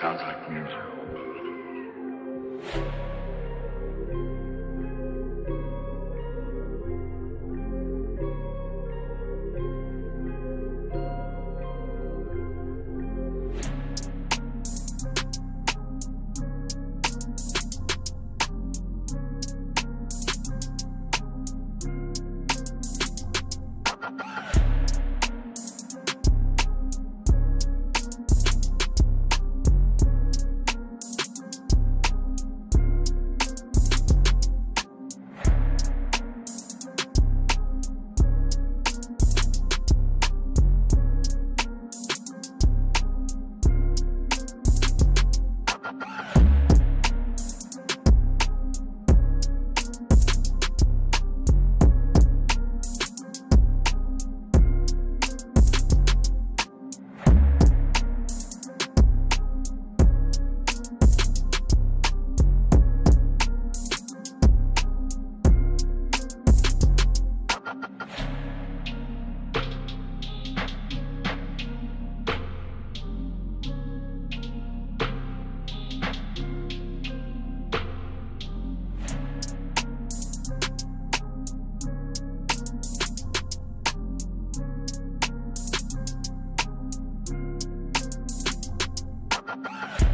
Sounds like music. Ha ha ha!